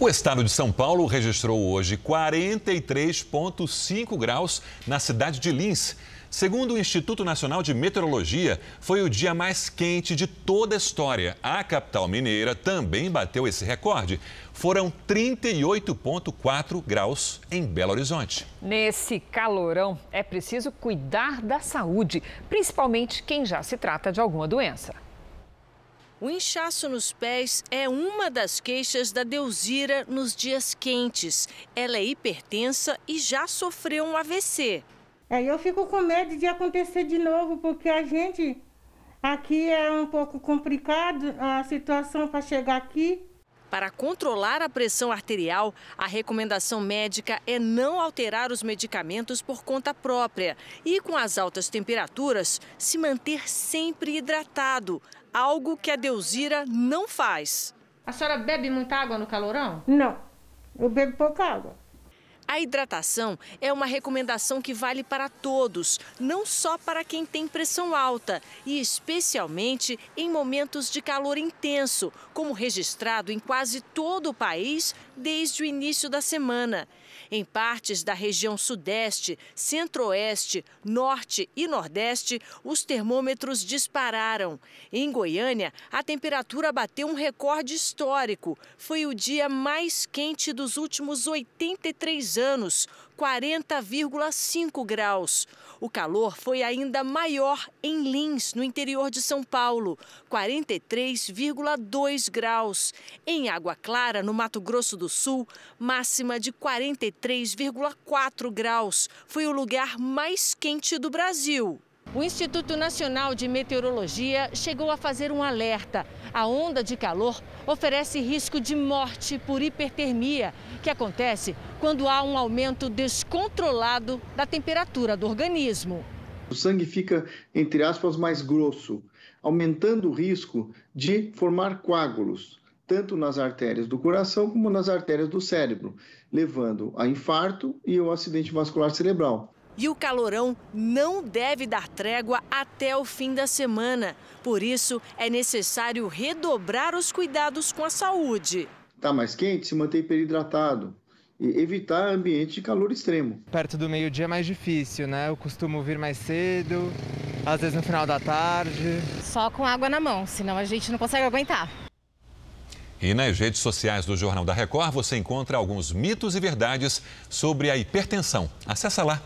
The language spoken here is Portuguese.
O estado de São Paulo registrou hoje 43,5 graus na cidade de Lins. Segundo o Instituto Nacional de Meteorologia, foi o dia mais quente de toda a história. A capital mineira também bateu esse recorde. Foram 38,4 graus em Belo Horizonte. Nesse calorão, é preciso cuidar da saúde, principalmente quem já se trata de alguma doença. O inchaço nos pés é uma das queixas da Deusira nos dias quentes. Ela é hipertensa e já sofreu um AVC. Aí eu fico com medo de acontecer de novo, porque a gente aqui é um pouco complicado a situação para chegar aqui. Para controlar a pressão arterial, a recomendação médica é não alterar os medicamentos por conta própria e, com as altas temperaturas, se manter sempre hidratado, algo que a Deusira não faz. A senhora bebe muita água no calorão? Não, eu bebo pouca água. A hidratação é uma recomendação que vale para todos, não só para quem tem pressão alta, e especialmente em momentos de calor intenso, como registrado em quase todo o país desde o início da semana. Em partes da região Sudeste, Centro-Oeste, Norte e Nordeste, os termômetros dispararam. Em Goiânia, a temperatura bateu um recorde histórico. Foi o dia mais quente dos últimos 83 anos, 40,5 graus. O calor foi ainda maior em Lins, no interior de São Paulo, 43,2 graus. Em Água Clara, no Mato Grosso do Sul, máxima de 43,4 graus. Foi o lugar mais quente do Brasil. O Instituto Nacional de Meteorologia chegou a fazer um alerta. A onda de calor oferece risco de morte por hipertermia, que acontece quando há um aumento descontrolado da temperatura do organismo. O sangue fica, entre aspas, mais grosso, aumentando o risco de formar coágulos, tanto nas artérias do coração como nas artérias do cérebro, levando a infarto e ao acidente vascular cerebral. E o calorão não deve dar trégua até o fim da semana. Por isso, é necessário redobrar os cuidados com a saúde. Está mais quente, se manter hiperidratado e evitar ambiente de calor extremo. Perto do meio-dia é mais difícil, né? Eu costumo vir mais cedo, às vezes no final da tarde. Só com água na mão, senão a gente não consegue aguentar. E nas redes sociais do Jornal da Record você encontra alguns mitos e verdades sobre a hipertensão. Acesse lá